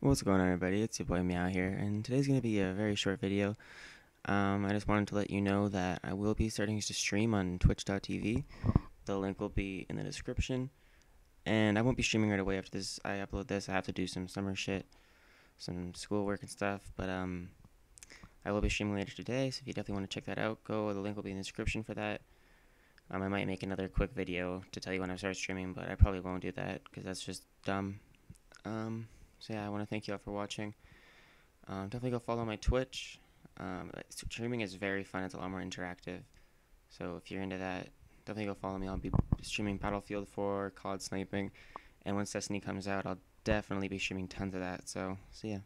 What's going on, everybody? It's your boy Meow here, and today's going to be a very short video. Um, I just wanted to let you know that I will be starting to stream on twitch.tv. The link will be in the description. And I won't be streaming right away after this. I upload this. I have to do some summer shit, some schoolwork and stuff. But um, I will be streaming later today, so if you definitely want to check that out, go. The link will be in the description for that. Um, I might make another quick video to tell you when I start streaming, but I probably won't do that because that's just dumb. Um, so yeah, I want to thank you all for watching. Um, definitely go follow my Twitch. Um, streaming is very fun. It's a lot more interactive. So if you're into that, definitely go follow me. I'll be streaming Battlefield 4, COD sniping, and once Destiny comes out, I'll definitely be streaming tons of that. So see ya.